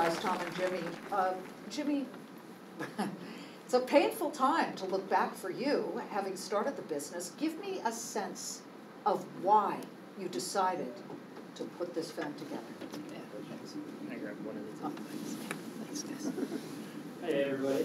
guys, Tom and Jimmy. Uh, Jimmy, it's a painful time to look back for you, having started the business. Give me a sense of why you decided to put this film together. Yeah, thanks. Can I grab one of these? Oh, thanks, guys. Hey everybody.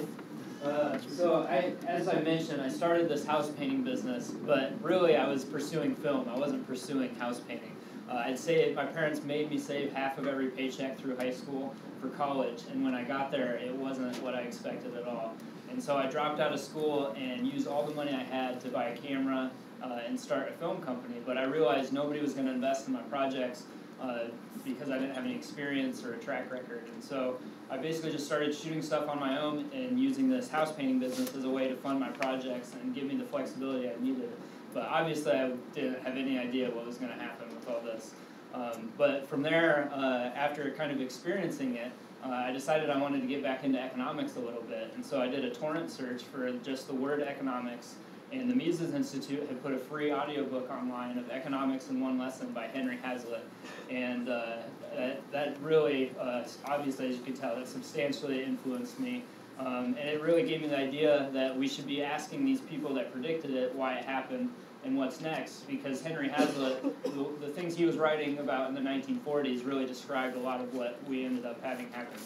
Uh, so I, as I mentioned, I started this house painting business, but really I was pursuing film. I wasn't pursuing house painting. Uh, I'd say my parents made me save half of every paycheck through high school for college, and when I got there, it wasn't what I expected at all. And so I dropped out of school and used all the money I had to buy a camera uh, and start a film company. But I realized nobody was going to invest in my projects uh, because I didn't have any experience or a track record. And so I basically just started shooting stuff on my own and using this house painting business as a way to fund my projects and give me the flexibility I needed. But obviously, I didn't have any idea what was going to happen with all this. Um, but from there, uh, after kind of experiencing it, uh, I decided I wanted to get back into economics a little bit. And so I did a torrent search for just the word economics and the Mises Institute had put a free audiobook online of Economics in One Lesson by Henry Hazlitt. And uh, that, that really, uh, obviously, as you can tell, it substantially influenced me. Um, and it really gave me the idea that we should be asking these people that predicted it why it happened and what's next. Because Henry Hazlitt, the, the things he was writing about in the 1940s really described a lot of what we ended up having happen.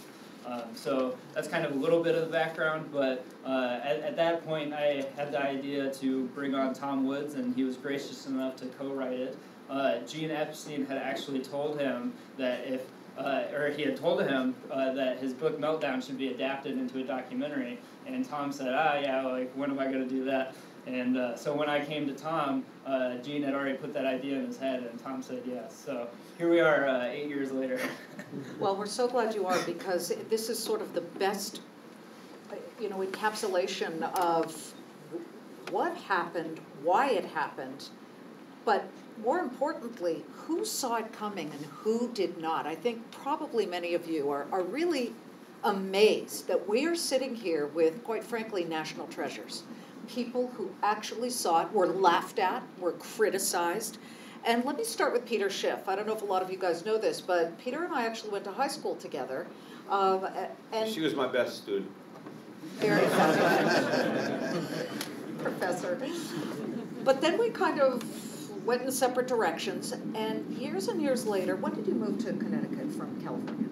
Um, so that's kind of a little bit of the background, but uh, at, at, that point I had the idea to bring on Tom Woods, and he was gracious enough to co-write it. Uh, Gene Epstein had actually told him that if, uh, or he had told him uh, that his book Meltdown should be adapted into a documentary, and Tom said, ah, yeah, like when am I going to do that? And uh, so when I came to Tom, uh, Gene had already put that idea in his head, and Tom said yes. So here we are, uh, eight years later. well, we're so glad you are because this is sort of the best, you know, encapsulation of what happened, why it happened, but more importantly, who saw it coming and who did not. I think probably many of you are, are really amazed that we are sitting here with, quite frankly, national treasures people who actually saw it were laughed at, were criticized. And let me start with Peter Schiff. I don't know if a lot of you guys know this, but Peter and I actually went to high school together. Um, and she was my best student. Very Professor. But then we kind of went in separate directions. And years and years later, when did you move to Connecticut from California?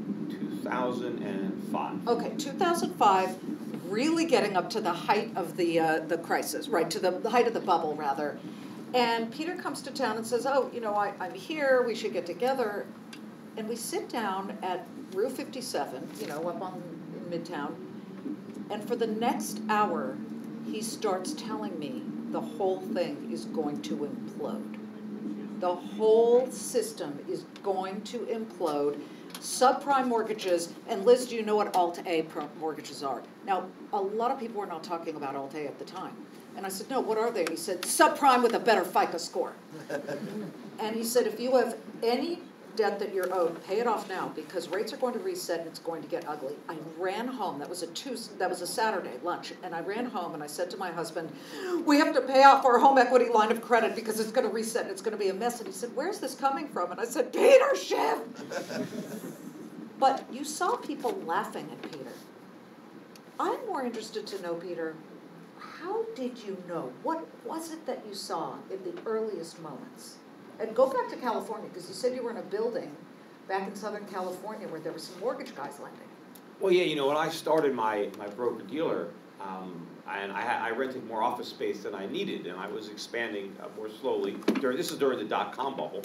2005. Okay, 2005 really getting up to the height of the uh, the crisis, right to the, the height of the bubble rather. And Peter comes to town and says, "Oh, you know, I, I'm here. We should get together." And we sit down at Rue 57, you know, up on Midtown. And for the next hour, he starts telling me the whole thing is going to implode. The whole system is going to implode subprime mortgages, and Liz, do you know what Alt-A mortgages are? Now, a lot of people were not talking about Alt-A at the time. And I said, no, what are they? And he said, subprime with a better FICO score. and he said, if you have any debt that you're owed, pay it off now because rates are going to reset and it's going to get ugly. I ran home. That was a Tuesday, that was a Saturday lunch, and I ran home and I said to my husband, "We have to pay off our home equity line of credit because it's going to reset and it's going to be a mess." And he said, "Where's this coming from?" And I said, "Peter Schiff." but you saw people laughing at Peter. I'm more interested to know, Peter, how did you know? What was it that you saw in the earliest moments? And go back to California, because you said you were in a building back in Southern California where there were some mortgage guys lending. Well, yeah, you know, when I started my, my broker dealer, um, and I, I rented more office space than I needed, and I was expanding uh, more slowly. During this is during the dot com bubble,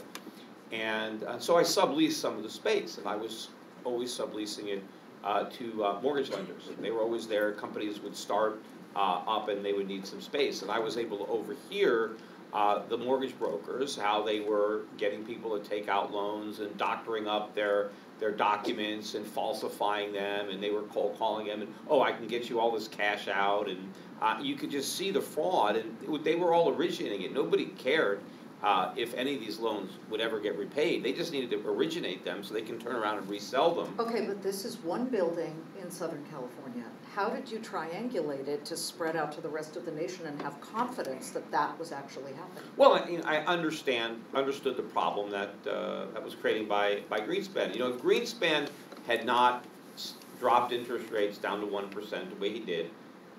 and uh, so I subleased some of the space, and I was always subleasing it uh, to uh, mortgage lenders. They were always there. Companies would start uh, up, and they would need some space, and I was able to overhear uh, the mortgage brokers, how they were getting people to take out loans and doctoring up their their documents and falsifying them, and they were cold calling them, and oh, I can get you all this cash out, and uh, you could just see the fraud, and they were all originating it. Nobody cared uh, if any of these loans would ever get repaid. They just needed to originate them so they can turn around and resell them. Okay, but this is one building in Southern California how did you triangulate it to spread out to the rest of the nation and have confidence that that was actually happening? Well, I, I understand, understood the problem that uh, that was creating by by Greenspan. You know, if Greenspan had not s- dropped interest rates down to one percent the way he did,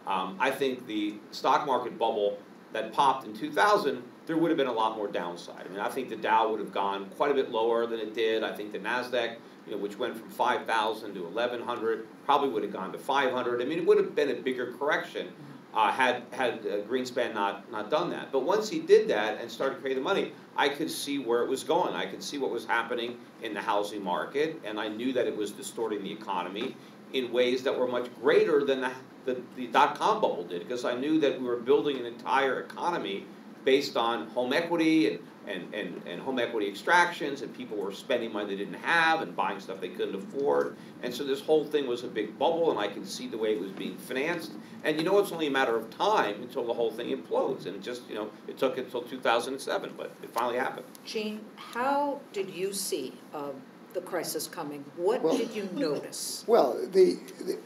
um, I think the stock market bubble that popped in two thousand, there would have been a lot more downside. I mean, I think the Dow would have gone quite a bit lower than it did. I think the Nasdaq, you know, which went from five thousand to eleven hundred, probably would have gone to five hundred. I mean, it would have been a bigger correction uh, had had uh, Greenspan not not done that. But once he did that and started creating the money, I could see where it was going. I could see what was happening in the housing market, and I knew that it was distorting the economy in ways that were much greater than the the, the dot com bubble did, because I knew that we were building an entire economy based on home equity and, and, and, and home equity extractions, and people were spending money they didn't have and buying stuff they couldn't afford. And so this whole thing was a big bubble, and I can see the way it was being financed. And you know, it's only a matter of time until the whole thing implodes. And just, you know, it took until 2007, but it finally happened. Gene, how did you see uh, the crisis coming? What Well- did you notice? Well, the, the,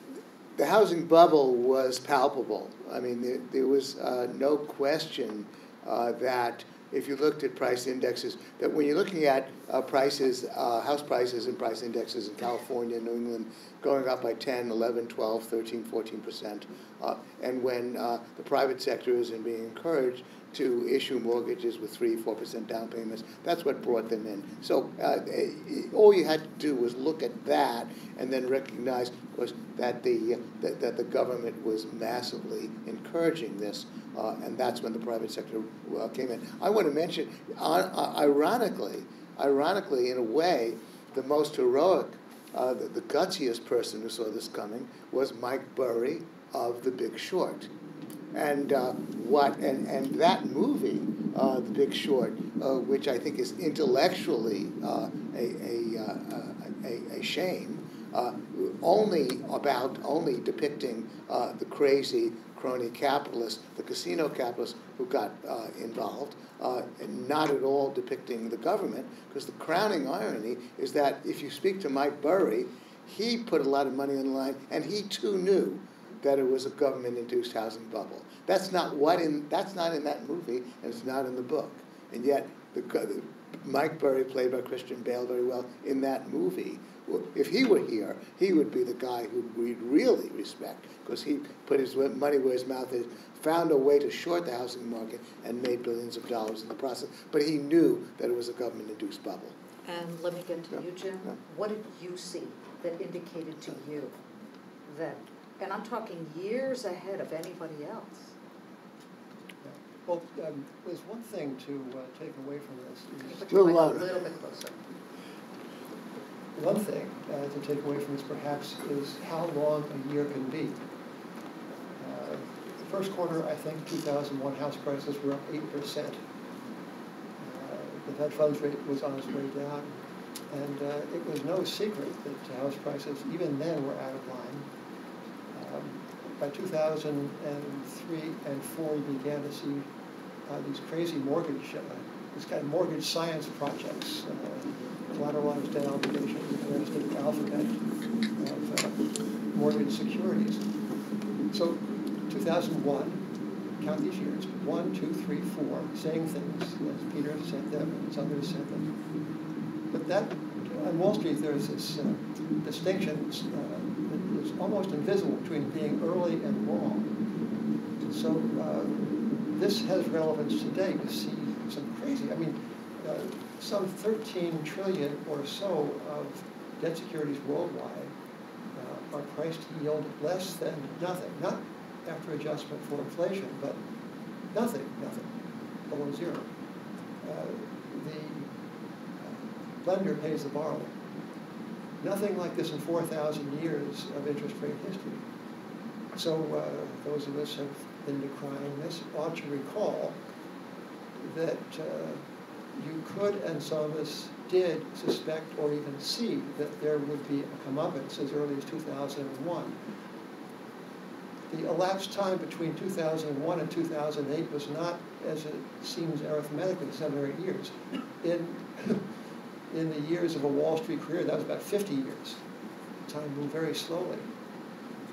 the housing bubble was palpable. I mean, there, there was uh, no question uh, that if you looked at price indexes, that when you're looking at uh, prices, uh, house prices and price indexes in California, New England, going up by 10, 11, 12, 13, 14 percent, uh, and when uh, the private sector isn't being encouraged to issue mortgages with 3, 4 percent down payments, that's what brought them in. So uh, eh, all you had to do was look at that and then recognize was that the, that, that the government was massively encouraging this, uh, and that's when the private sector uh, came in. I want to mention, uh, ironically, ironically, in a way, the most heroic, uh, the, the gutsiest person who saw this coming was Mike Burry of The Big Short. And uh, what and, and that movie, uh, The Big Short, uh, which I think is intellectually uh, a, a, uh, a, a shame, uh, only about only depicting the crazy crony capitalists, the casino capitalists who got uh, involved, uh, and not at all depicting the government. Because the crowning irony is that if you speak to Mike Burry, he put a lot of money on the line, and he too knew that it was a government-induced housing bubble. That's not what in that's not in that movie, and it's not in the book. And yet, the, the Mike Burry, played by Christian Bale very well in that movie, if he were here, he would be the guy who we'd really respect because he put his money where his mouth is, found a way to short the housing market, and made billions of dollars in the process. But he knew that it was a government-induced bubble. And let me get to Yeah. you, Jim. Yeah. What did you see that indicated to you that, and I'm talking years ahead of anybody else? Well, um, there's one thing to uh, take away from this. Can you is- put your Little mic a louder. little bit closer? One thing uh, to take away from this perhaps is how long a year can be. Uh, The first quarter, I think, 2001 house prices were up 8%. Uh, The Fed funds rate was on its way down, and uh, it was no secret that house prices, even then, were out of line. By 2003 and 4, you began to see uh, these crazy mortgage, uh, kind of mortgage science projects, uh, collateralized debt obligations, the alphabet of uh, mortgage securities. So 2001, count these years, one, two, three, four, saying things as Peter said them as others said them. But that, on Wall Street, there's this uh, distinction uh, is almost invisible between being early and wrong. So uh, this has relevance today to see some crazy, I mean, uh, some 13 trillion or so of debt securities worldwide uh, are priced to yield less than nothing, not after adjustment for inflation, but nothing, nothing, below zero. Uh, the uh, lender pays the borrower. Nothing like this in 4,000 years of interest rate history. So uh, those of us who have been decrying this ought to recall that uh, you could, and some of us did, suspect or even see that there would be a comeuppance as early as 2001. The elapsed time between 2001 and 2008 was not, as it seems arithmetically, seven or eight years. In, in the years of a Wall Street career, that was about 50 years. Time moved very slowly.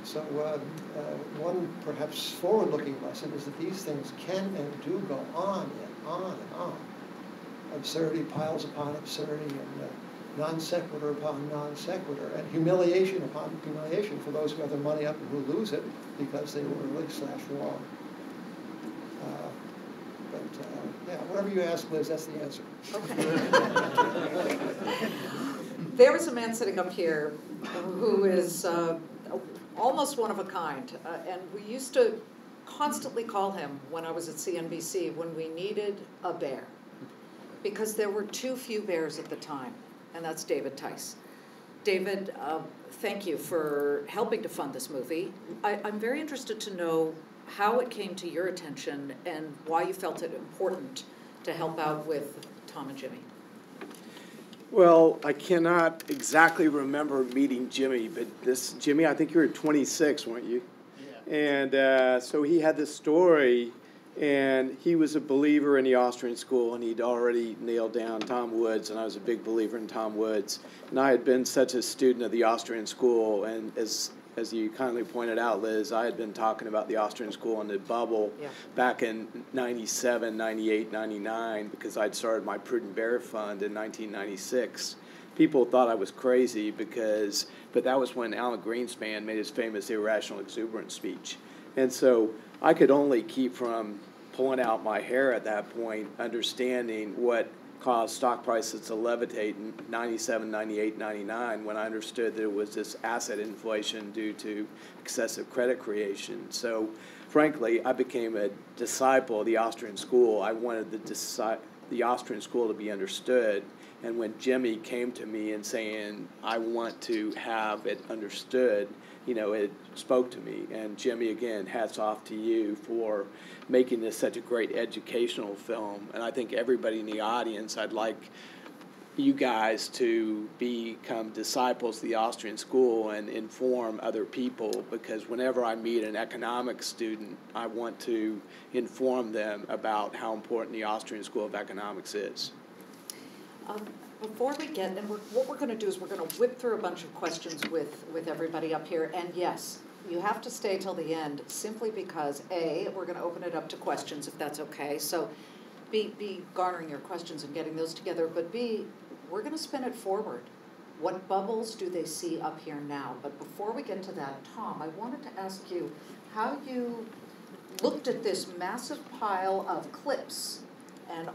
So uh, uh, one perhaps forward-looking lesson is that these things can and do go on and on and on. Absurdity piles upon absurdity, and uh, non sequitur upon non sequitur, and humiliation upon humiliation for those who have their money up and who lose it because they were really slash wrong. But, uh, yeah, whatever you ask, Liz, that's the answer. Okay. There is a man sitting up here who is uh, almost one of a kind, uh, and we used to constantly call him when I was at CNBC when we needed a bear, because there were too few bears at the time, and that's David Tice. David, uh, thank you for helping to fund this movie. I, I'm very interested to know how it came to your attention and why you felt it important to help out with Tom and Jimmy. Well, I cannot exactly remember meeting Jimmy, but this Jimmy, I think you were 26, weren't you? Yeah. And uh, so he had this story, and he was a believer in the Austrian school, and he'd already nailed down Tom Woods, and I was a big believer in Tom Woods. And I had been such a student of the Austrian school, and as as you kindly pointed out, Liz, I had been talking about the Austrian school and the bubble Yeah. back in 97, 98, 99, because I'd started my Prudent Bear Fund in 1996. People thought I was crazy because, but that was when Alan Greenspan made his famous irrational exuberance speech. And so I could only keep from pulling out my hair at that point, understanding what caused stock prices to levitate in 97, 98, 99 when I understood that it was this asset inflation due to excessive credit creation. So, frankly, I became a disciple of the Austrian school. I wanted the, disi- the Austrian school to be understood. And when Jimmy came to me and saying, I want to have it understood, you know, it spoke to me. And Jimmy, again, hats off to you for making this such a great educational film. And I think everybody in the audience, I'd like you guys to become disciples of the Austrian school and inform other people because whenever I meet an economics student, I want to inform them about how important the Austrian School of Economics is. Um, Before we get, and we're, what we're gonna do is we're gonna whip through a bunch of questions with, with everybody up here. And yes, you have to stay till the end simply because, A, we're gonna open it up to questions if that's okay. So be, be garnering your questions and getting those together. But B, we're gonna spin it forward. What bubbles do they see up here now? But before we get to that, Tom, I wanted to ask you how you looked at this massive pile of clips and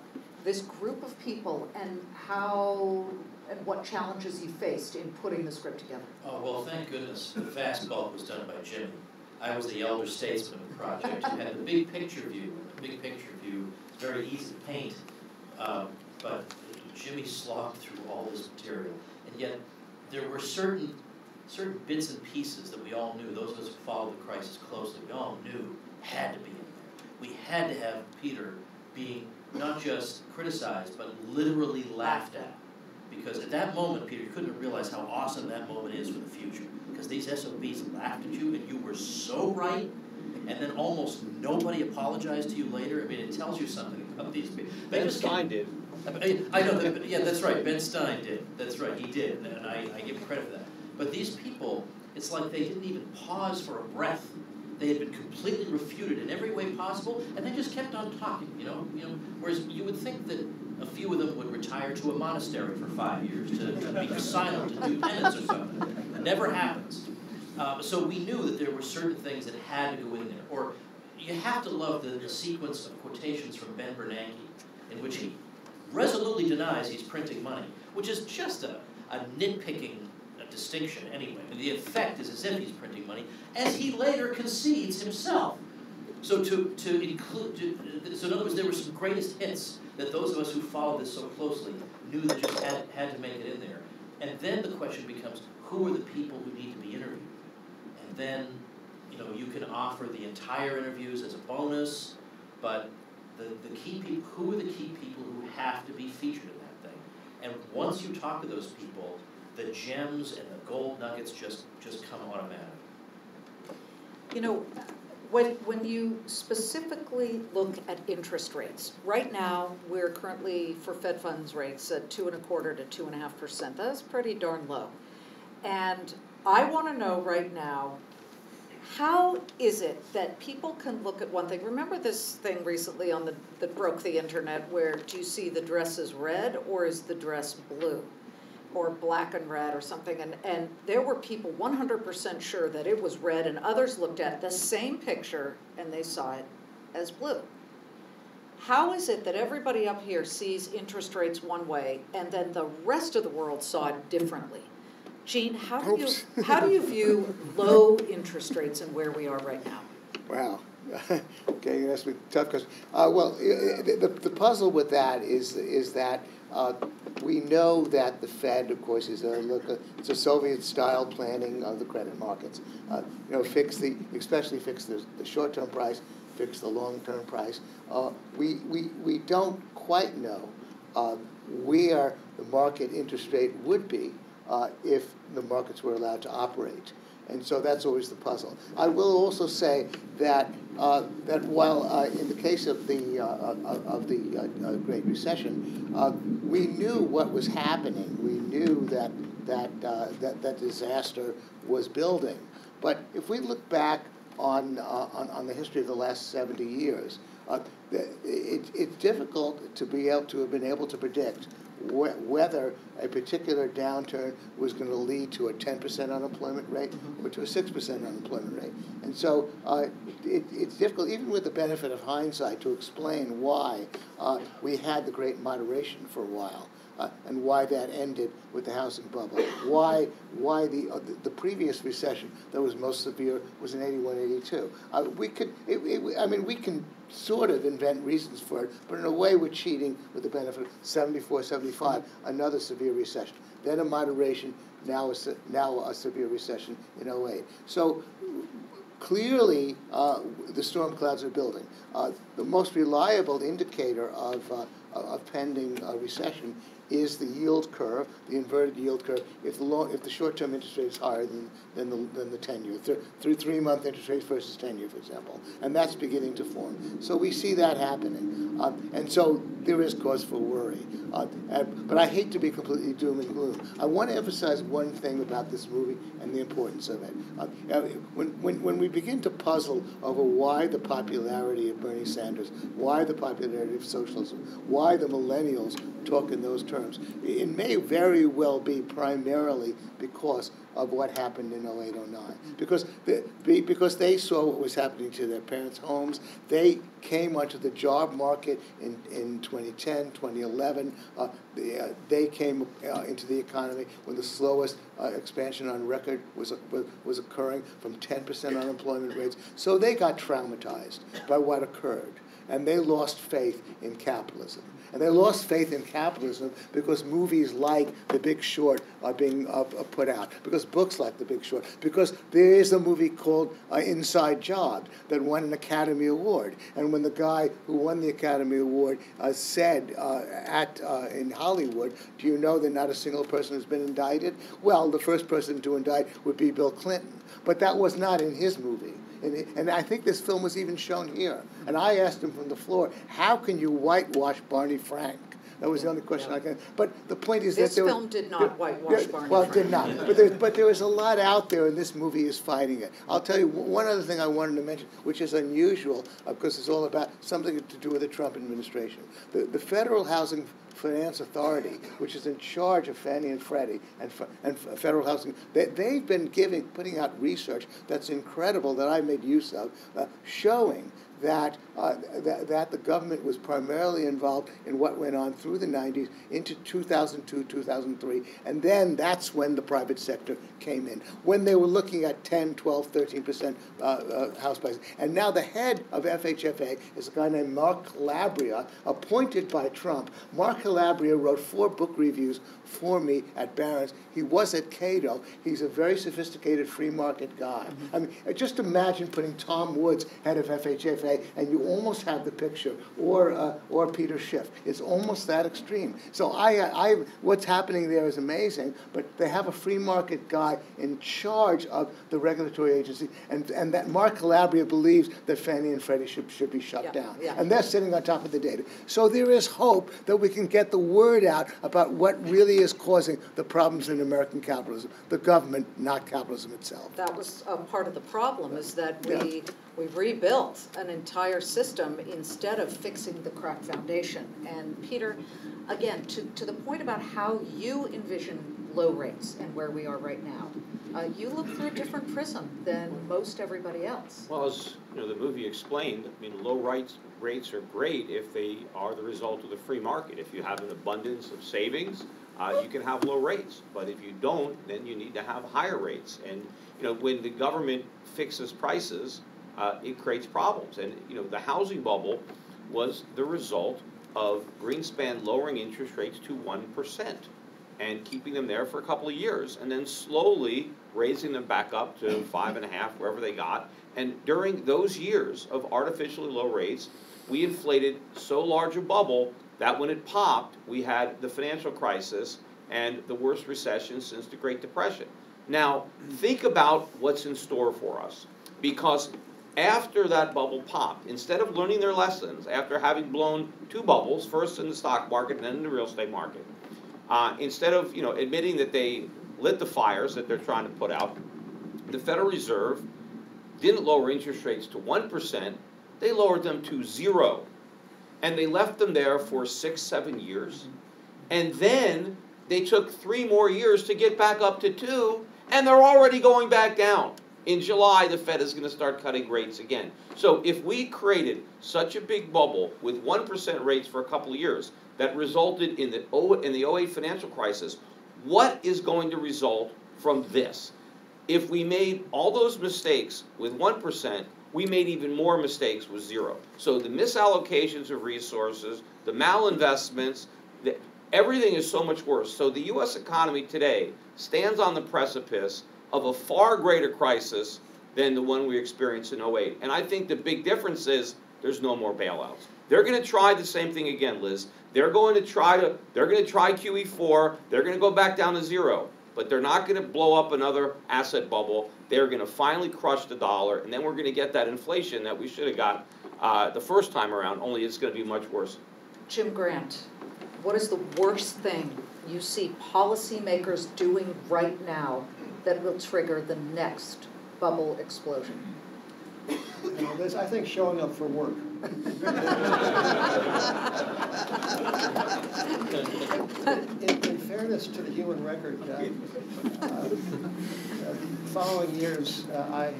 this group of people and how and what challenges you faced in putting the script together. Oh, well, thank goodness, the fast bulk was done by Jimmy. I was the elder statesman of the project, who had the big picture view, the big picture view is very easy to paint. Um, but Jimmy slogged through all this material, and yet there were certain, certain bits and pieces that we all knew, those of us who followed the crisis closely, we all knew had to be in there. We had to have Peter being not just criticized, but literally laughed at. Because at that moment, Peter, you couldn't realize how awesome that moment is for the future. Because these SOBs laughed at you and you were so right, and then almost nobody apologized to you later. I mean, it tells you something about these people. Ben just Stein did. I, I know, that, yeah, that's right, Ben Stein did, that's right, he did, and I, I give him credit for that. But these people, it's like they didn't even pause for a breath. They had been completely refuted in every way possible, and they just kept on talking, you know, you know, whereas you would think that a few of them would retire to a monastery for five years to, to be silent, to do penance or something. It never happens. Uh, so we knew that there were certain things that had to go in there, or you have to love the, the sequence of quotations from Ben Bernanke, in which he resolutely denies he's printing money, which is just a, a nitpicking distinction anyway. The effect is as if he's printing money, as he later concedes himself. So to, to include, to, so in other words, there were some greatest hits that those of us who followed this so closely knew that just had, had to make it in there. And then the question becomes, who are the people who need to be interviewed? And then, you know, you can offer the entire interviews as a bonus, but the, the key people, who are the key people who have to be featured in that thing? And once you talk to those people, the gems and the gold nuggets just, just come automatic. You know, when, when you specifically look at interest rates, right now, we're currently, for Fed funds rates, at two and a quarter to two and a half percent. That's pretty darn low. And I wanna know right now, how is it that people can look at one thing? Remember this thing recently on the, that broke the internet where do you see the dress is red or is the dress blue? Or black and red or something, and, and there were people one hundred percent sure that it was red, and others looked at the same picture and they saw it as blue. How is it that everybody up here sees interest rates one way, and then the rest of the world saw it differently? Gene, how do Oops. you, how do you view low interest rates and where we are right now? Wow. okay, you asked me tough question. Uh, well, the, the puzzle with that is, is that uh, we know that the Fed, of course, is a, it's a Soviet-style planning of the credit markets. Uh, you know, fix the, especially fix the, the short-term price, fix the long-term price. Uh, we, we, we don't quite know uh, where the market interest rate would be uh, if the markets were allowed to operate. And so that's always the puzzle. I will also say that, uh, that while uh, in the case of the, uh, of the uh, uh, Great Recession, we knew what was happening. We knew that, that, that, that disaster was building. But if we look back on, uh, on, on the history of the last 70 years, uh, it, it's difficult to be able to have been able to predict wh- whether a particular downturn was going to lead to a 10% unemployment rate or to a 6% unemployment rate. And so uh, it, it's difficult, even with the benefit of hindsight, to explain why uh, we had the great moderation for a while. Uh, and why that ended with the housing bubble. Why, why the, uh, the, previous recession that was most severe was in 81, 82. Uh, we could, it, it, I mean, we can sort of invent reasons for it, but in a way we're cheating with the benefit of 74, 75, another severe recession. Then a moderation, now a, now a severe recession in 08. So clearly uh, the storm clouds are building. Uh, the most reliable indicator of, uh, of pending uh, recession is the yield curve, the inverted yield curve. If the long, if the short-term interest rate is higher than, than the than the ten-year, th- through three-month interest rates versus ten-year, for example, and that's beginning to form. So we see that happening, uh, and so there is cause for worry. Uh, and, but I hate to be completely doom and gloom. I want to emphasize one thing about this movie and the importance of it. Uh, uh, when, when, when we begin to puzzle over why the popularity of Bernie Sanders, why the popularity of socialism, why the millennials talk in those terms, it may very well be primarily because of what happened in 08, 09. Because, the, because they saw what was happening to their parents' homes. They came onto the job market in, in 2010, 2011. Uh, the, uh, they came uh, into the economy when the slowest uh, expansion on record was, was occurring from 10% unemployment rates. So they got traumatized by what occurred. And they lost faith in capitalism. And they lost faith in capitalism because movies like The Big Short are being uh, put out, because books like The Big Short, because there is a movie called uh, Inside Job that won an Academy Award. And when the guy who won the Academy Award uh, said uh, at uh, in Hollywood, "Do you know that not a single person has been indicted?" Well, the first person to indict would be Bill Clinton, but that was not in his movie. And, and I think this film was even shown here. And I asked him from the floor, how can you whitewash Barney Frank? That was the only question I can. But the point is This that was- film did not whitewash Barney Well, it did not. But there, but there is a lot out there, and this movie is fighting it. I'll tell you one other thing I wanted to mention, which is unusual, because it's all about something to do with the Trump administration. The, the Federal Housing Finance Authority, which is in charge of Fannie and Freddie and, and federal housing, they, they've been giving, putting out research that's incredible that I made use of, uh, showing that, uh, that, that the government was primarily involved in what went on through the 90s into 2002, 2003, and then that's when the private sector came in, when they were looking at 10, 12, 13% uh, uh, house prices. And now the head of FHFA is a guy named Mark Calabria, appointed by Trump. Mark Calabria wrote four book reviews for me at Barron's. He was at Cato. He's a very sophisticated free market guy. I mean, just imagine putting Tom Woods, head of FHFA, and you almost have the picture, or uh, or Peter Schiff. It's almost that extreme. So I, I, what's happening there is amazing. But they have a free market guy in charge of the regulatory agency, and and that Mark Calabria believes that Fannie and Freddie should should be shut Yeah, down, yeah. and they're sitting on top of the data. So there is hope that we can get the word out about what really is causing the problems in American capitalism, the government, not capitalism itself. That was a part of the problem, is that we, we rebuilt an entire system instead of fixing the cracked foundation. And Peter, again, to, to the point about how you envision low rates and where we are right now, uh, you look through a different prism than most everybody else. Well, as, you know, the movie explained, I mean, low rates, rates are great if they are the result of the free market. If you have an abundance of savings, uh, you can have low rates. But if you don't, then you need to have higher rates. And, you know, when the government fixes prices, uh, it creates problems. And, you know, the housing bubble was the result of Greenspan lowering interest rates to one percent and keeping them there for a couple of years, and then slowly raising them back up to five and a half, wherever they got. And during those years of artificially low rates, we inflated so large a bubble that when it popped, we had the financial crisis and the worst recession since the Great Depression. Now, think about what's in store for us, because after that bubble popped, instead of learning their lessons, after having blown two bubbles, first in the stock market and then in the real estate market, uh, instead of you know admitting that they lit the fires that they're trying to put out, the Federal Reserve didn't lower interest rates to one percent; they lowered them to zero, and they left them there for six, seven years, and then they took three more years to get back up to two, and they're already going back down. In July, the Fed is going to start cutting rates again. So if we created such a big bubble with 1% rates for a couple of years, that resulted in the, o- in the 08 financial crisis, what is going to result from this? If we made all those mistakes with 1%, we made even more mistakes with zero. So the misallocations of resources, the malinvestments, the, everything is so much worse. So the US economy today stands on the precipice of a far greater crisis than the one we experienced in 08. And I think the big difference is there's no more bailouts. They're going to try the same thing again, Liz. They're going to try to they're going to try QE4. They're going to go back down to zero. But they're not going to blow up another asset bubble. They're going to finally crush the dollar, and then we're going to get that inflation that we should have got uh, the first time around. Only it's going to be much worse. Jim Grant, what is the worst thing you see policymakers doing right now that will trigger the next bubble explosion? You know, this, I think showing up for work. in, in fairness to the human record, uh, uh, uh, following years, uh, I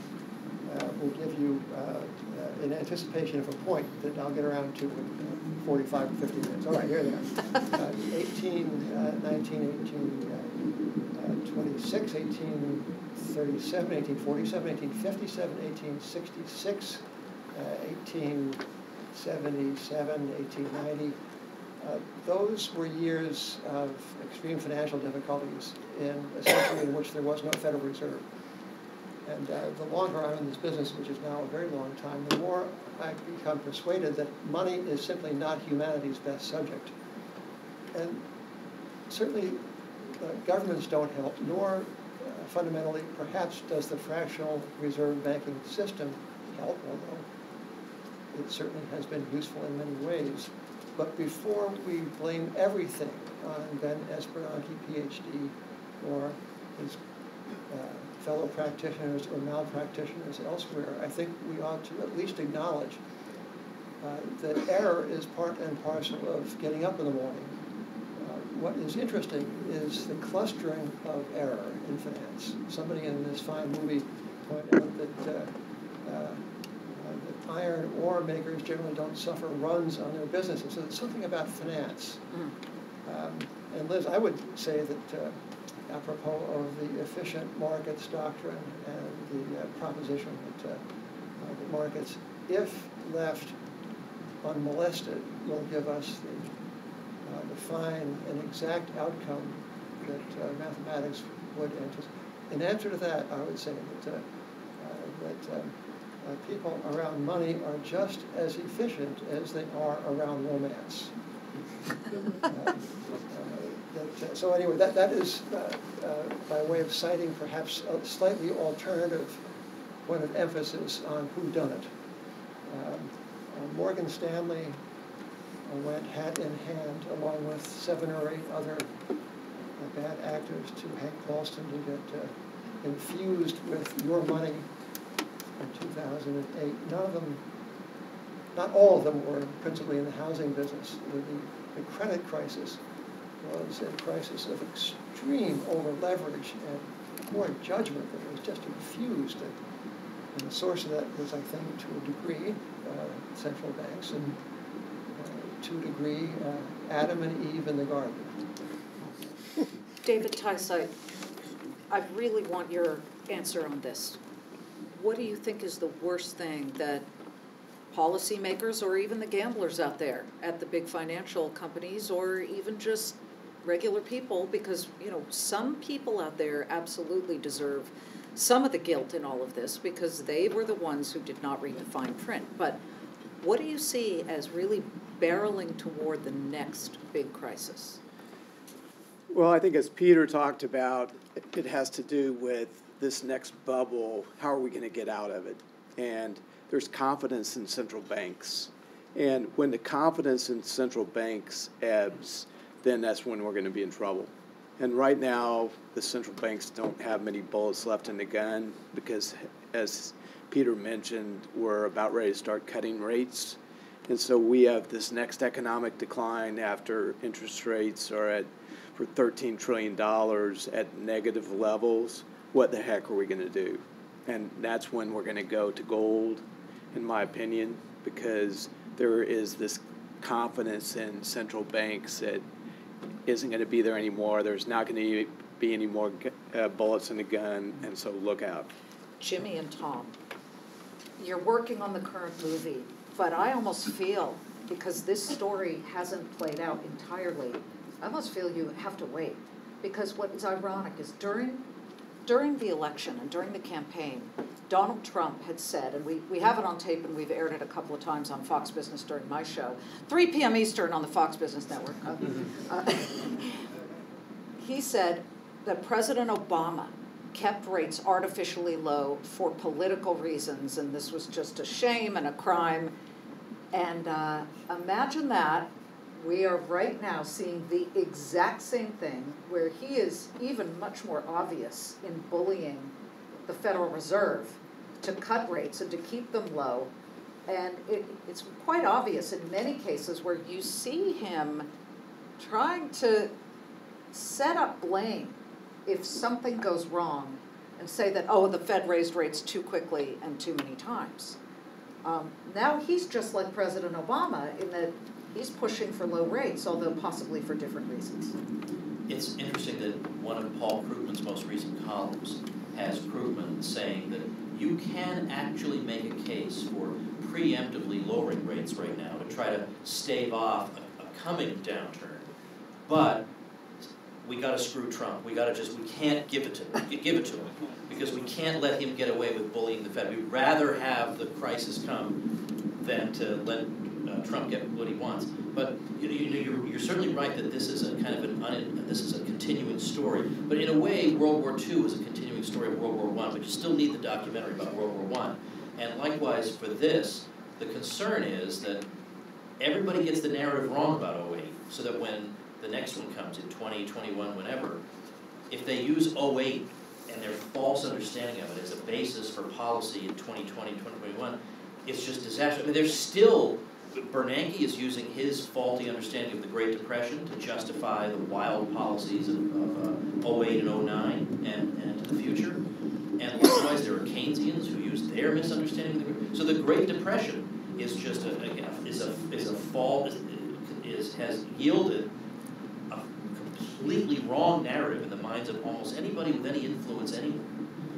uh, will give you, uh, in anticipation of a point that I'll get around to in 45 or 50 minutes. All right, here they are. 18, 19, 18, 26, 18, 1837, 1847, 1857, 1866, uh, 1877, 1890. Uh, those were years of extreme financial difficulties in a century in which there was no Federal Reserve. And uh, the longer I'm in this business, which is now a very long time, the more I become persuaded that money is simply not humanity's best subject. And certainly governments don't help, nor fundamentally, perhaps does the fractional reserve banking system help, although it certainly has been useful in many ways. But before we blame everything on Ben S. Bernanke, PhD, or his uh, fellow practitioners or malpractitioners elsewhere, I think we ought to at least acknowledge uh, that error is part and parcel of getting up in the morning what is interesting is the clustering of error in finance. Somebody in this fine movie pointed out that, uh, uh, that iron ore makers generally don't suffer runs on their businesses. So there's something about finance. Mm. Um, and Liz, I would say that uh, apropos of the efficient markets doctrine and the uh, proposition that uh, the markets, if left unmolested, will give us the uh, define an exact outcome that uh, mathematics would anticipate. In answer to that, I would say that, uh, uh that um, uh, people around money are just as efficient as they are around romance. that, so anyway, that, that is by way of citing perhaps a slightly alternative point of emphasis on who done it. Um, Morgan Stanley went hat in hand along with seven or eight other uh, bad actors to Hank Paulson to get uh, infused with your money in 2008. None of them, not all of them were principally in the housing business. The, the credit crisis was a crisis of extreme over leverage and poor judgment that was just infused. And, and the source of that was, I think, to a degree, uh, central banks, and to a degree, uh, Adam and Eve in the garden. David Tice, I really want your answer on this. What do you think is the worst thing that policymakers or even the gamblers out there at the big financial companies or even just regular people because you know some people out there absolutely deserve some of the guilt in all of this because they were the ones who did not read the fine print but what do you see as really barreling toward the next big crisis Well, I think as Peter talked about, it- has to do with this next bubble. How are we going to get out of it? And there's confidence in central banks. And when the confidence in central banks ebbs, then that's when we're going to be in trouble. And right now, the central banks don't have many bullets left in the gun because, as Peter mentioned, we're about ready to start cutting rates. And so we have this next economic decline after interest rates are at, for $13 trillion at negative levels. What the heck are we going to do? And that's when we're going to go to gold, in my opinion, because there is this confidence in central banks that isn't going to be there anymore. There's not going to be any more uh, bullets in the gun, and so look out. Jimmy and Tom, you're working on the current movie, but I almost feel, because this story hasn't played out entirely, I almost feel you have to wait. Because what is ironic is during, during the election and during the campaign, Donald Trump had said, and we, we have it on tape and we've aired it a couple of times on Fox Business during my show, 3 p.m. Eastern on the Fox Business Network. Uh, uh, he said that President Obama kept rates artificially low for political reasons, and this was just a shame and a crime. And uh, imagine that. We are right now seeing the exact same thing where he is even much more obvious in bullying the Federal Reserve to cut rates and to keep them low. And it, it's quite obvious in many cases where you see him trying to set up blame if something goes wrong and say that, oh, the Fed raised rates too quickly and too many times. Um, now he's just like President Obama in that he's pushing for low rates, although possibly for different reasons. It's interesting that one of Paul Krugman's most recent columns has Krugman saying that you can actually make a case for preemptively lowering rates right now to try to stave off a, a coming downturn. But we got to screw Trump. We got to just we can't give it to him, give it to him because we can't let him get away with bullying the Fed. We'd rather have the crisis come than to let uh, Trump get what he wants. But you know, you know, you're, you're certainly right that this is a kind of an un, this is a continuing story. But in a way, World War II is a continuing story of World War One. But you still need the documentary about World War One. And likewise for this, the concern is that everybody gets the narrative wrong about 08, so that when the next one comes in 2021, whenever, if they use 08 and their false understanding of it as a basis for policy in 2020, 2021, it's just disastrous. I mean, there's still, Bernanke is using his faulty understanding of the Great Depression to justify the wild policies of, of uh, 08 and 09 and, and the future. And likewise, there are Keynesians who use their misunderstanding of the Great So the Great Depression is just a, again, is a, is a fault, is, has yielded a completely wrong narrative in the minds of almost anybody with any influence anywhere.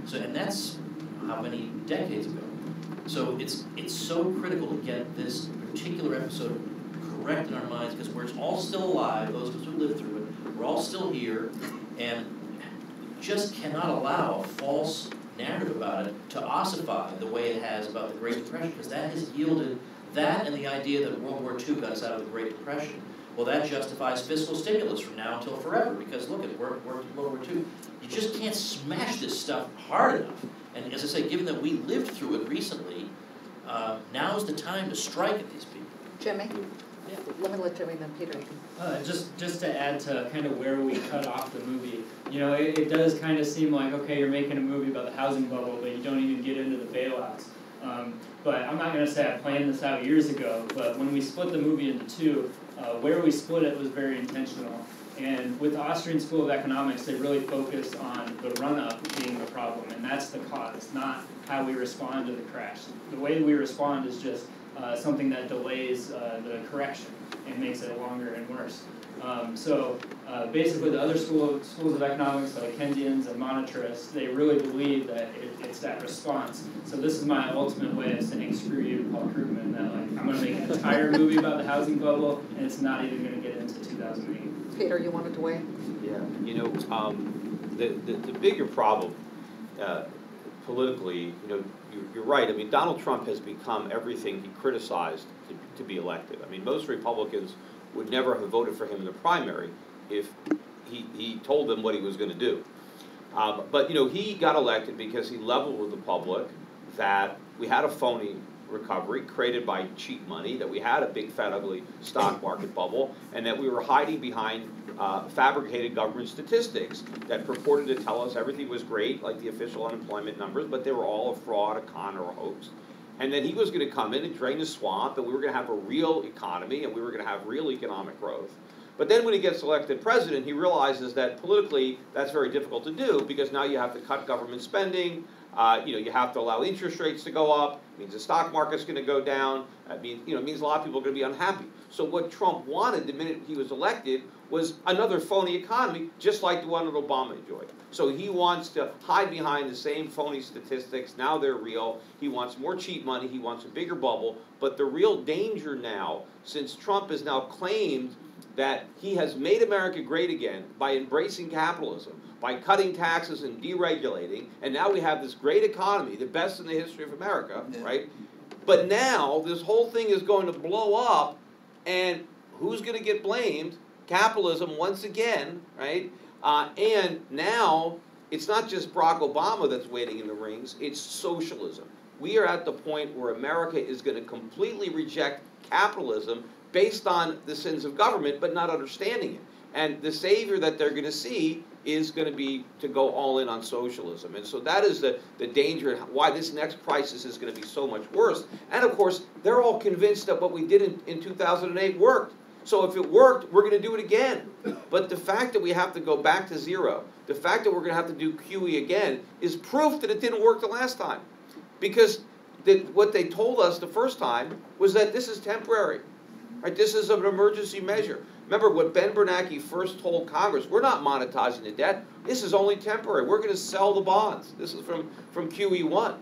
So, and that's how many decades ago. So it's it's so critical to get this particular episode correct in our minds because we're all still alive, those of us who lived through it, we're all still here, and just cannot allow a false narrative about it to ossify the way it has about the Great Depression because that has yielded that and the idea that World War II got us out of the Great Depression well, that justifies fiscal stimulus from now until forever because look at World War World War II. You just can't smash this stuff hard enough. And as I say, given that we lived through it recently, uh, now's the time to strike at these people. Jimmy? Yeah. Let me let Jimmy, then Peter. Uh, just just to add to kind of where we cut off the movie, you know, it, it does kind of seem like okay, you're making a movie about the housing bubble, but you don't even get into the bailouts. Um, but I'm not going to say I planned this out years ago. But when we split the movie into two, uh, where we split it was very intentional. And with the Austrian School of Economics, they really focus on the run up being the problem, and that's the cause, not how we respond to the crash. The way we respond is just uh, something that delays uh, the correction and makes it longer and worse. Um, so uh, basically, the other school, schools of economics, like Keynesians and monetarists, they really believe that it, it's that response. So this is my ultimate way of saying screw you, Paul Krugman. That like I'm going to make an entire movie about the housing bubble, and it's not even going to get into 2008. Peter, you wanted to weigh in? Yeah, you know, um, the, the, the bigger problem, uh, politically, you know, you're, you're right. I mean, Donald Trump has become everything he criticized to, to be elected. I mean, most Republicans would never have voted for him in the primary if he, he told them what he was going to do. Um, but, you know, he got elected because he leveled with the public that we had a phony recovery created by cheap money, that we had a big, fat, ugly stock market bubble, and that we were hiding behind uh, fabricated government statistics that purported to tell us everything was great, like the official unemployment numbers, but they were all a fraud, a con, or a hoax. And that he was going to come in and drain the swamp, and we were going to have a real economy, and we were going to have real economic growth. But then when he gets elected president, he realizes that politically that's very difficult to do because now you have to cut government spending, uh, you know, you have to allow interest rates to go up. It means the stock market's going to go down. It means, you know, it means a lot of people are going to be unhappy. So what Trump wanted the minute he was elected was another phony economy, just like the one that Obama enjoyed. So he wants to hide behind the same phony statistics. Now they're real. He wants more cheap money. He wants a bigger bubble. But the real danger now, since Trump has now claimed that he has made America great again by embracing capitalism, by cutting taxes and deregulating, and now we have this great economy, the best in the history of America, Yeah. right? But now this whole thing is going to blow up, and who's going to get blamed? Capitalism once again, right? Uh, and now it's not just Barack Obama that's waiting in the rings, it's socialism. We are at the point where America is going to completely reject capitalism based on the sins of government, but not understanding it. And the savior that they're going to see is going to be to go all in on socialism. And so that is the, the danger and why this next crisis is going to be so much worse. And of course, they're all convinced that what we did in, in 2008 worked. So if it worked, we're going to do it again. But the fact that we have to go back to zero, the fact that we're going to have to do QE again, is proof that it didn't work the last time. Because the, what they told us the first time was that this is temporary. Right? This is an emergency measure. Remember what Ben Bernanke first told Congress, we're not monetizing the debt. This is only temporary. We're going to sell the bonds. This is from, from QE1.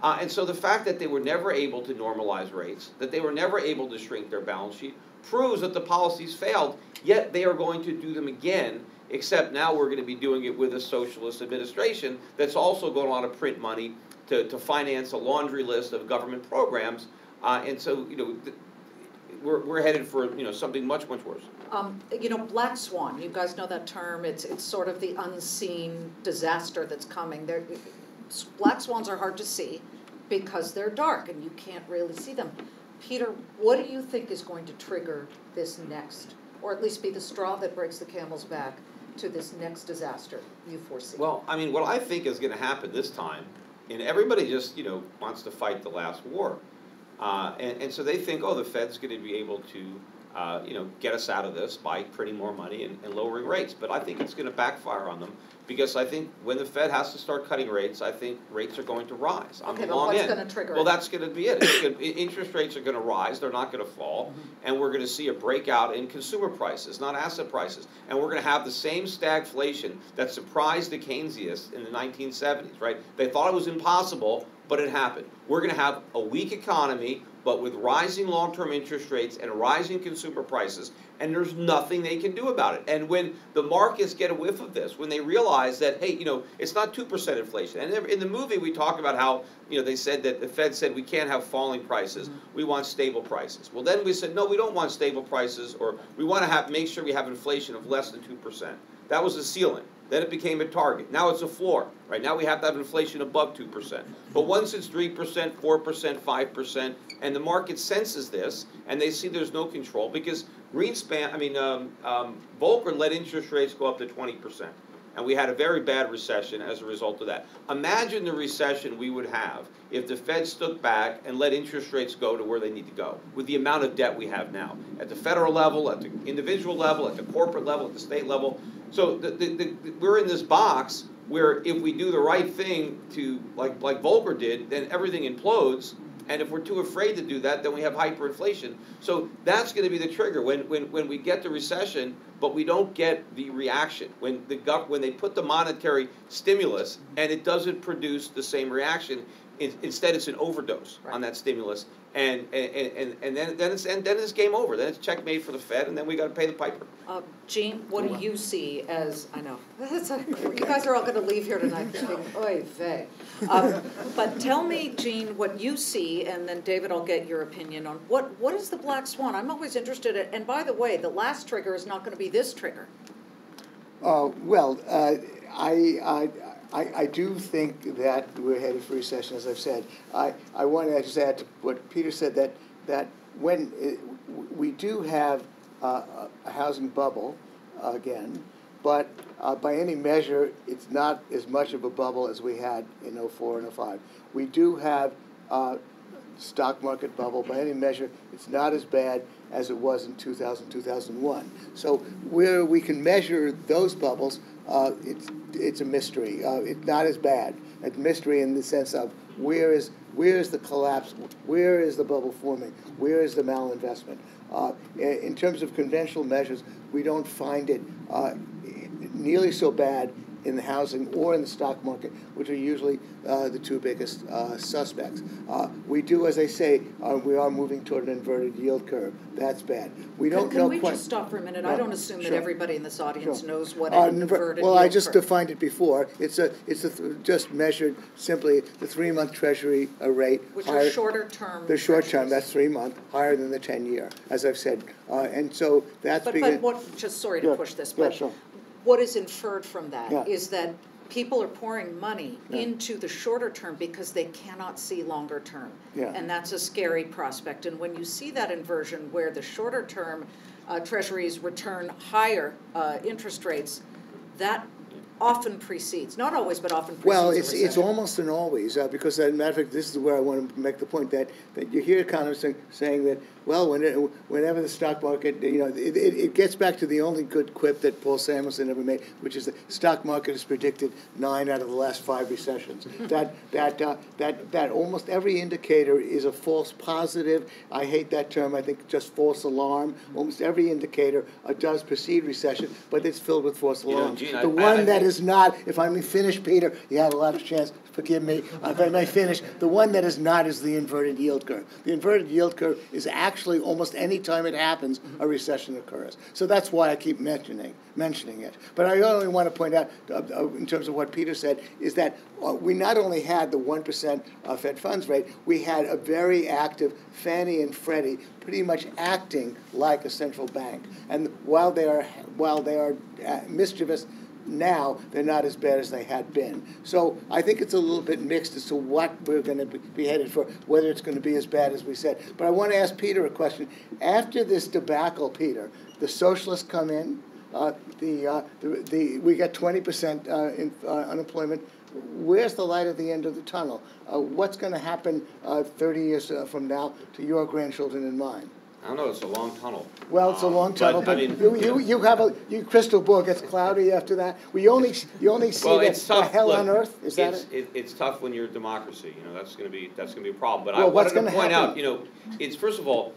Uh, and so the fact that they were never able to normalize rates, that they were never able to shrink their balance sheet, proves that the policies failed, yet they are going to do them again, except now we're going to be doing it with a socialist administration that's also going to want to print money to, to finance a laundry list of government programs. Uh, and so, you know, we're, we're headed for, you know, something much, much worse. Um, you know, black swan, you guys know that term, it's, it's sort of the unseen disaster that's coming. There, black swans are hard to see because they're dark and you can't really see them. Peter, what do you think is going to trigger this next, or at least be the straw that breaks the camel's back to this next disaster you foresee? Well, I mean, what I think is going to happen this time, and everybody just, you know, wants to fight the last war. Uh, and, and so they think, oh, the Fed's going to be able to, uh, you know, get us out of this by printing more money and, and lowering rates. But I think it's going to backfire on them because I think when the Fed has to start cutting rates, I think rates are going to rise on Okay, the long what's end. trigger well, that's going to be it. It's gonna, interest rates are going to rise; they're not going to fall, Mm-hmm. and we're going to see a breakout in consumer prices, not asset prices. And we're going to have the same stagflation that surprised the Keynesians in the 1970s. Right? They thought it was impossible, but it happened. We're going to have a weak economy, but with rising long-term interest rates and rising consumer prices, and there's nothing they can do about it. And when the markets get a whiff of this, when they realize that, hey, you know, it's not two percent inflation. And in the movie, we talk about how, you know, they said that the Fed said we can't have falling prices. Mm-hmm. We want stable prices. Well, then we said no, we don't want stable prices, or we want to have make sure we have inflation of less than two percent. That was the ceiling. Then it became a target. Now it's a floor. Right now we have to have inflation above two percent. But once it's three percent, four percent, five percent, and the market senses this, and they see there's no control because Greenspan, I mean, um, um, Volcker let interest rates go up to twenty percent. and we had a very bad recession as a result of that. Imagine the recession we would have if the Fed stood back and let interest rates go to where they need to go, with the amount of debt we have now, at the federal level, at the individual level, at the corporate level, at the state level. So the, the, the, we're in this box where if we do the right thing to, like, like Volcker did, then everything implodes. And if we're too afraid to do that, then we have hyperinflation. So that's going to be the trigger when, when, when we get the recession, but we don't get the reaction. When the gov- when they put the monetary stimulus and it doesn't produce the same reaction, in, instead it's an overdose Right. on that stimulus, and and, and, and then then it's and then it's game over. Then it's checkmate for the Fed, and then we got to pay the piper. Uh, Gene, what do you see as, I know, a- you guys are all gonna leave here tonight thinking, oy vey. Um, But tell me, Gene, what you see, and then David, I'll get your opinion on, what, what is the black swan? I'm always interested, in- and by the way, the last trigger is not gonna be this trigger. Uh, well, uh, I, I, I, I do think that we're headed for recession, as I've said. I, I want to just add to what Peter said, that, that when, it, we do have uh, a housing bubble again, but uh, by any measure, it's not as much of a bubble as we had in '04 and '05. We do have a stock market bubble, by any measure, it's not as bad as it was in 2000, 2001. So where we can measure those bubbles, uh, it's, it's a mystery. Uh, it's not as bad. It's mystery in the sense of where is, where is the collapse? Where is the bubble forming? Where is the malinvestment? Uh, in, in terms of conventional measures, we don't find it uh, nearly so bad in the housing or in the stock market, which are usually uh, the two biggest uh, suspects. Uh, we do, as I say, uh, we are moving toward an inverted yield curve. That's bad. We don't know Can we just stop for a minute? I don't assume that everybody in this audience Sure. knows what Uh, an inver- inverted well, I just curve- defined it before. It's a, it's a th- just measured simply the three-month Treasury uh, rate. Which higher- are shorter term. The short term, that's three month, higher than the ten-year, as I've said. Uh, and so that's But, but what, just sorry to Yeah, push this, yeah, but sure. What is inferred from that Yeah. is that people are pouring money Yeah. into the shorter term because they cannot see longer term. Yeah. And that's a scary prospect. And when you see that inversion where the shorter term uh, treasuries return higher uh, interest rates, that often precedes, not always, but often precedes Well, it's, it's almost an always, uh, because as a matter of fact, this is where I want to make the point that, that you hear economists saying, saying that, well, when it, whenever the stock market, you know, it, it, gets back to the only good quip that Paul Samuelson ever made, which is the stock market has predicted nine out of the last five recessions. that, that, uh, that, that almost every indicator is a false positive. I hate that term, I think just false alarm. Almost every indicator uh, does precede recession, but it's filled with false You know, alarms. Gene, the I- one I that think- is not, if I may finish, Peter, you had a lot of chance, forgive me, if I may finish, the one that is not is the inverted yield curve. The inverted yield curve is actually almost any time it happens, a recession occurs. So that's why I keep mentioning, mentioning it. But I only want to point out, uh, uh, in terms of what Peter said, is that uh, we not only had the 1% uh, Fed funds rate, we had a very active Fannie and Freddie pretty much acting like a central bank. And while they are, while they are uh, mischievous, now they're not as bad as they had been. So I think it's a little bit mixed as to what we're going to be headed for, whether it's going to be as bad as we said. But I want to ask Peter a question. After this debacle, Peter, the socialists come in. Uh, the, uh, the, the we got 20% uh, in, uh, unemployment. Where's the light at the end of the tunnel? Uh, what's going to happen uh, 30 years from now to your grandchildren and mine? I don't know. It's a long tunnel. Well, it's a Um, long tunnel, I but mean- you, you, you have a, your crystal ball gets cloudy after that. We only, you only see Well, the, it's the tough. hell Look, on earth, is that it's, it? it? It's tough when you're a democracy, you know, that's gonna be, that's gonna be a problem. But I Well, what's wanted to point out, you know, it's, first of all,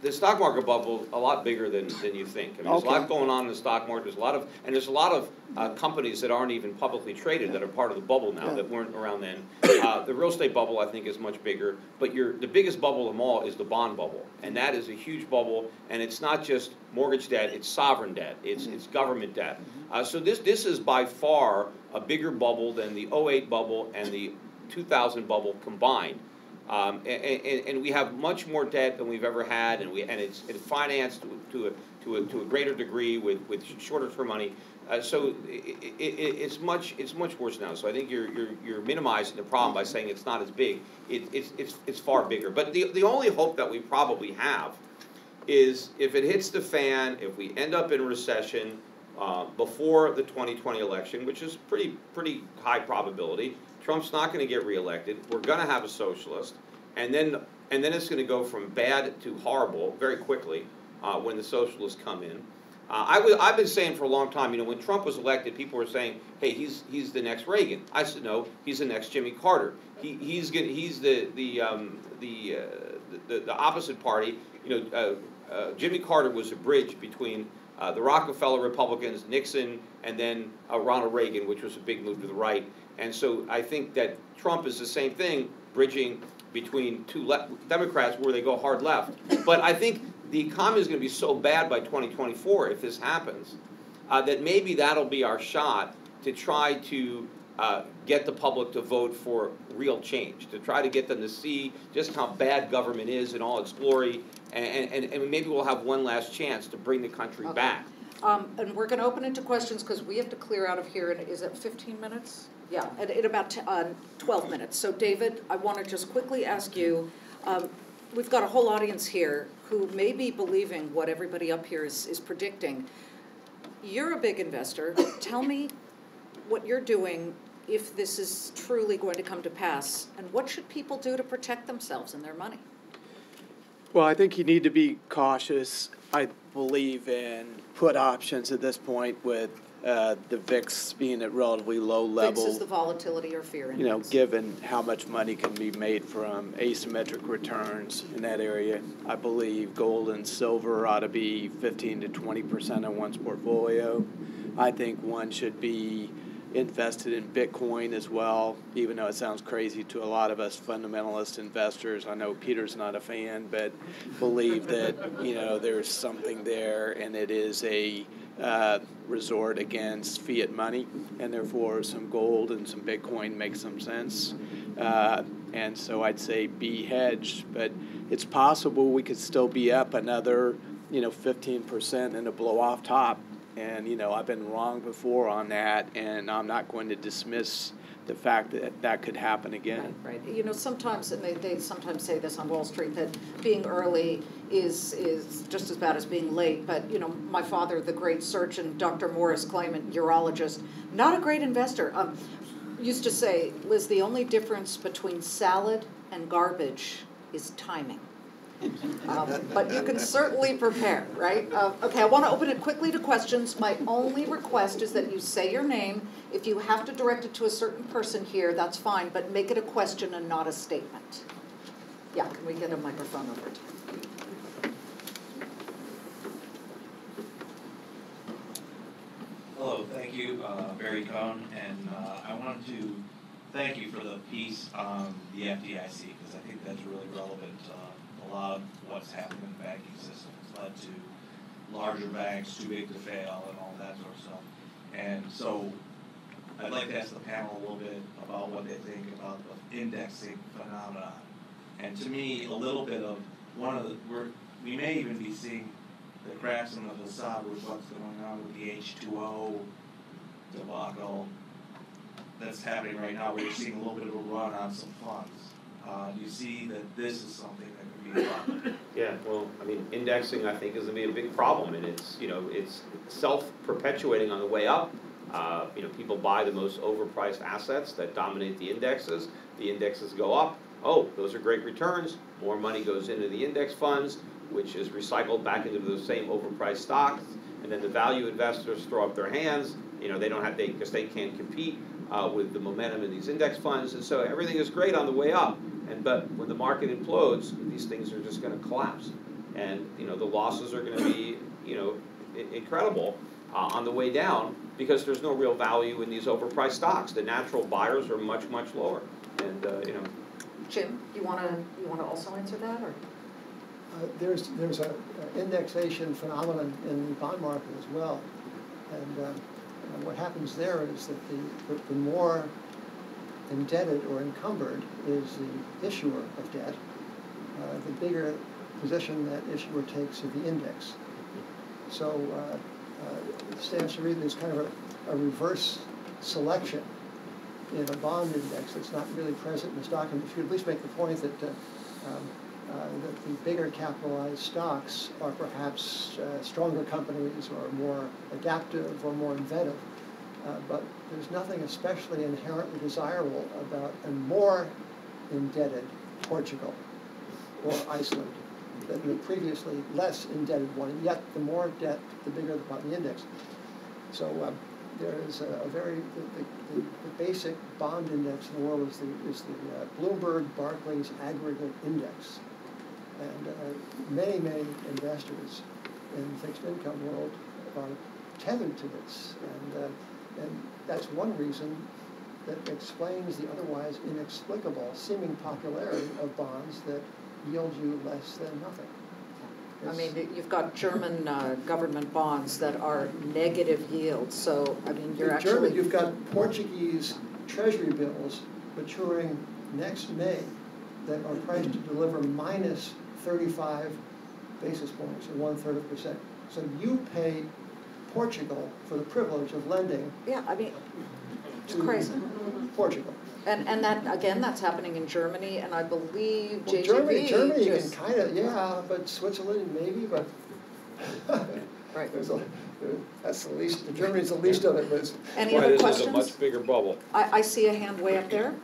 the stock market bubble a lot bigger than, than you think. I mean, there's a lot going on in the stock market, there's a lot of, and there's a lot of, uh, companies that aren't even publicly traded that are part of the bubble now, Yeah. that weren't around then. Uh, the real estate bubble, I think, is much bigger, but your, the biggest bubble of them all is the bond bubble. And that is a huge bubble, and it's not just mortgage debt, it's sovereign debt, it's, it's government debt. Uh, so this, this is by far a bigger bubble than the 08 bubble and the two thousand bubble combined. Um, and, and, and we have much more debt than we've ever had, and we, and it's, it's financed to, to a, to a, to a greater degree with, with shorter term money. Uh, so i i i it's much, it's much worse now, so I think you're, you're, you're minimizing the problem by saying it's not as big. It, it's, it's, it's far bigger, but the, the only hope that we probably have is if it hits the fan, if we end up in recession, uh, before the 2020 election, which is pretty pretty high probability. Trump's not going to get reelected. We're going to have a socialist, and then and then it's going to go from bad to horrible very quickly uh, when the socialists come in. Uh, I was, I've been saying for a long time, you know, when Trump was elected, people were saying, "Hey, he's he's the next Reagan." I said, "No, he's the next Jimmy Carter. He, he's gonna, he's the the um, the, uh, the the opposite party. You know, uh, uh, Jimmy Carter was a bridge between uh, the Rockefeller Republicans, Nixon, and then uh, Ronald Reagan, which was a big move to the right. And so I think that Trump is the same thing, bridging between two le- Democrats where they go hard left. But I think the economy is going to be so bad by 2024 if this happens uh, that maybe that'll be our shot to try to uh, get the public to vote for real change, to try to get them to see just how bad government is in all its glory, and, and, and maybe we'll have one last chance to bring the country Okay. back. Um, and we're gonna open it to questions, cause we have to clear out of here in, is it fifteen minutes? Yeah, in, in about, t- uh, twelve minutes. So David, I wanna just quickly ask you, um, we've got a whole audience here who may be believing what everybody up here is, is predicting. You're a big investor. Tell me what you're doing if this is truly going to come to pass, and what should people do to protect themselves and their money? Well, I think you need to be cautious. I believe in put options at this point with uh, the VIX being at relatively low level. VIX is the volatility or fear index. you know, given how much money can be made from asymmetric returns in that area, I believe gold and silver ought to be 15 to 20 percent of one's portfolio. I think one should be invested in Bitcoin as well, even though it sounds crazy to a lot of us fundamentalist investors. I know Peter's not a fan, but believe that you know there's something there, and it is a uh, resort against fiat money, and therefore some gold and some Bitcoin makes some sense. Uh, and so I'd say be hedged, but it's possible we could still be up another, you know, 15% in a blow off top. And, you know, I've been wrong before on that, and I'm not going to dismiss the fact that that could happen again. Right, right. You know, sometimes, and they, they sometimes say this on Wall Street, that being early is, is just as bad as being late. But, you know, my father, the great surgeon, Dr. Morris Claman, urologist, not a great investor, um, used to say, Liz, the only difference between salad and garbage is timing. Um, But you can certainly prepare, right? Uh, Okay, I want to open it quickly to questions. My only request is that you say your name. If you have to direct it to a certain person here, that's fine, but make it a question and not a statement. Yeah, can we get a microphone over to? Hello, thank you, uh, Barry Cohn, and uh, I wanted to thank you for the piece on the FDIC, because I think that's really relevant. Uh, What's happened in the banking system has led to larger banks too big to fail and all that sort of stuff. And so I'd like to ask the panel a little bit about what they think about the indexing phenomenon. And to me, a little bit of one of the, we're, we may even be seeing the cracks in the facade with what's going on with the H2O debacle that's happening right now, where you're seeing a little bit of a run on some funds. Uh, you see that this is something that Yeah, well, I mean, indexing, I think, is gonna be a big problem, and it's, you know, it's self-perpetuating on the way up. Uh, you know, people buy the most overpriced assets that dominate the indexes, the indexes go up, oh, those are great returns, more money goes into the index funds, which is recycled back into those same overpriced stocks, and then the value investors throw up their hands, you know, they don't have, they, because they can't compete, uh, with the momentum in these index funds, and so everything is great on the way up. And but when the market implodes, these things are just going to collapse, and you know the losses are going to be you know i- incredible uh, on the way down because there's no real value in these overpriced stocks. The natural buyers are much much lower, and uh, you know Jim, you want to, you want to also answer that, or? Uh, There's, there's a a indexation phenomenon in the bond market as well. And what happens there is that the, the- the more indebted or encumbered is the issuer of debt, uh, the bigger position that issuer takes of the index. So uh, uh, stands to reason there's kind of a, a reverse selection in a bond index that's not really present in the stock. And if you at least make the point that uh, um, that the bigger capitalized stocks are perhaps uh, stronger companies or more adaptive or more inventive. Uh, but there's nothing especially inherently desirable about a more indebted Portugal or Iceland than the previously less indebted one. Yet, the more debt, the bigger the poverty index. So um, there is a, a very the, the, the, basic bond index in the world is the is the uh, Bloomberg Barclays Aggregate Index, and uh, many many investors in the fixed income world are tethered to this, and uh, and that's one reason that explains the otherwise inexplicable seeming popularity of bonds that yield you less than nothing. I mean, you've got German uh, government bonds that are negative yields, so, I mean, you're In actually. Germany, you've got Portuguese treasury bills maturing next May that are priced to deliver minus thirty-five basis points, or one-third of a percent. So you pay Portugal for the privilege of lending Yeah, I mean, it's crazy. Portugal. And, and that, again, that's happening in Germany, and I believe Well, Germany, JGB Germany can just. kind of, yeah, but Switzerland maybe, but. Right. There's a, that's the least, Germany's the least of it, but Any Why other this is a much bigger bubble. I, I see a hand way up there.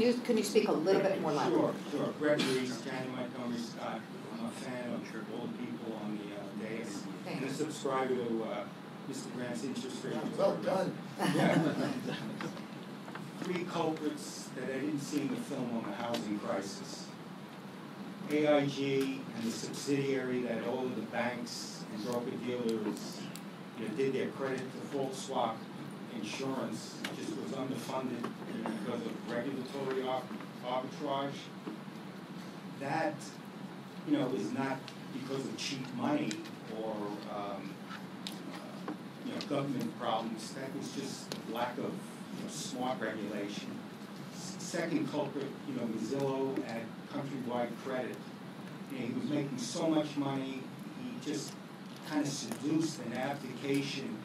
Can you, can you speak a little bit more loudly? Sure, sure. Greg Reese, Janney Montgomery Scott. I'm a fan of all the people on the uh, dais. And a subscriber to uh, Mr. Grant's interest rate. well done. Yeah. Three culprits that I didn't see in the film on the housing crisis. AIG and the subsidiary that all of the banks and broker dealers, you know, did their credit default swap insurance just was underfunded because of regulatory arbitrage. That, you know, is not because of cheap money or, um, uh, you know, government problems. That was just lack of, you know, smart regulation. Second culprit, you know, Mozilo at Countrywide Credit. You know, he was making so much money, he just kind of seduced an abdication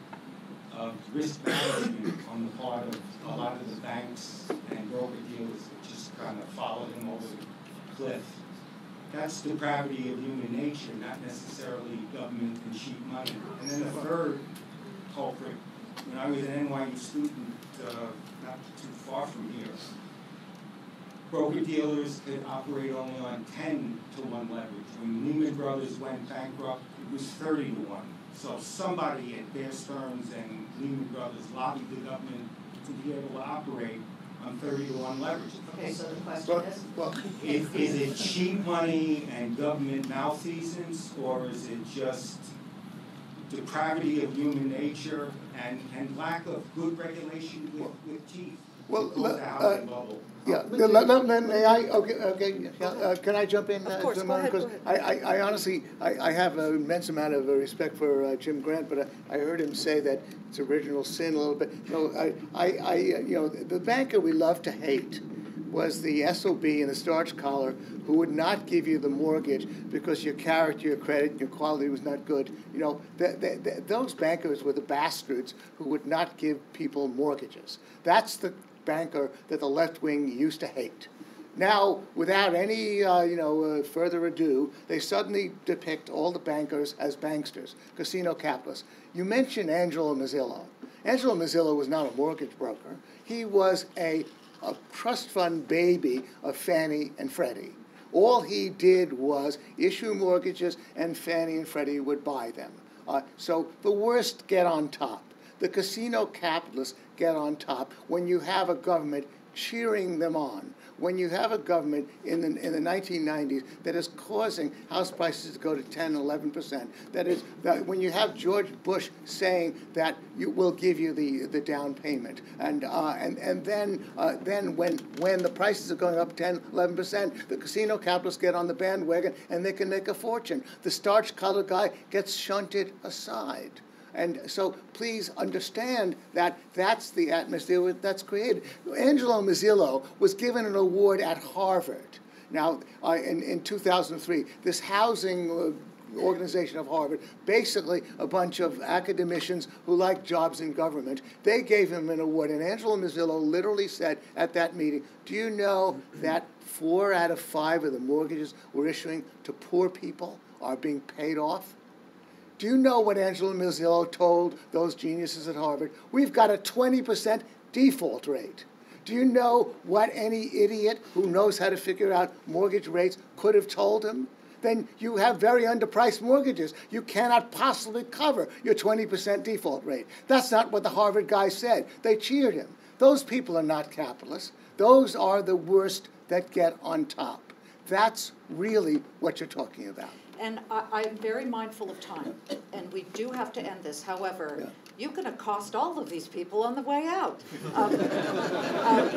of risk management on the part of a lot of the banks and broker dealers that just kind of followed him over the cliff. That's depravity of human nature, not necessarily government and cheap money. And then the third culprit, when I was an NYU student, uh, not too far from here, broker dealers could operate only on ten to one leverage. When Lehman Brothers went bankrupt, it was thirty to one. So somebody at Bear Stearns and Lehman Brothers lobbied the government to be able to operate on thirty to one leverage. Okay, so the question Well, is? well, Is, is it cheap money and government malfeasance, or is it just depravity of human nature and, and lack of good regulation with, with teeth? Well, Cause let- the uh, housing bubble. Yeah, let, let, let- may I, okay, okay, yeah, uh, can I jump in? Of uh, course, Jim? go ahead, Because go I, I, I honestly, I, I have an immense amount of uh, respect for uh, Jim Grant, but I, I heard him say that it's original sin a little bit. No, I, I, I, uh, you know, the banker we love to hate was the SOB and the starch collar who would not give you the mortgage because your character, your credit, your quality was not good. You know, th th th those bankers were the bastards who would not give people mortgages. That's the banker that the left wing used to hate. Now, without any, uh, you know, uh, further ado, they suddenly depict all the bankers as banksters, casino capitalists. You mentioned Angelo Mozilo. Angelo Mozilo was not a mortgage broker. He was a, a trust fund baby of Fannie and Freddie. All he did was issue mortgages, and Fannie and Freddie would buy them. Uh, so the worst get on top. The casino capitalists get on top when you have a government cheering them on. When you have a government in the, in the 1990s that is causing house prices to go to 10, 11 percent, that is, that when you have George Bush saying that you will give you the, the down payment, and, uh, and, and then, uh, then when, when the prices are going up 10, 11 percent, the casino capitalists get on the bandwagon and they can make a fortune. The starch color guy gets shunted aside. And so please understand that that's the atmosphere that's created. Angelo Mozilo was given an award at Harvard. Now, uh, in, in 2003, this housing uh, organization of Harvard, basically a bunch of academicians who like jobs in government. They gave him an award, and Angelo Mozilo literally said at that meeting, "Do you know that four out of five of the mortgages we're issuing to poor people are being paid off?" Do you know what Angelo Mozilo told those geniuses at Harvard? We've got a 20% default rate. Do you know what any idiot who knows how to figure out mortgage rates could have told him? Then you have very underpriced mortgages. You cannot possibly cover your 20% default rate. That's not what the Harvard guy said. They cheered him. Those people are not capitalists. Those are the worst that get on top. That's really what you're talking about. And I, I'm very mindful of time, and we do have to end this, however, Yeah. you're gonna cost all of these people on the way out. Um, um,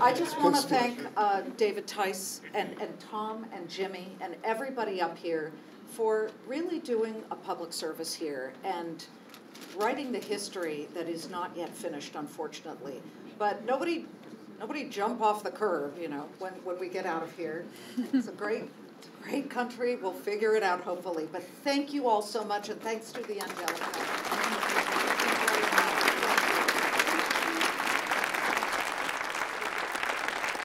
I just wanna thank, uh, David Tice and, and Tom and Jimmy and everybody up here for really doing a public service here and writing the history that is not yet finished, unfortunately. But nobody, nobody jump off the curb, you know, when, when we get out of here. It's a great, great country, we'll figure it out hopefully. But thank you all so much, and thanks to the Angelika.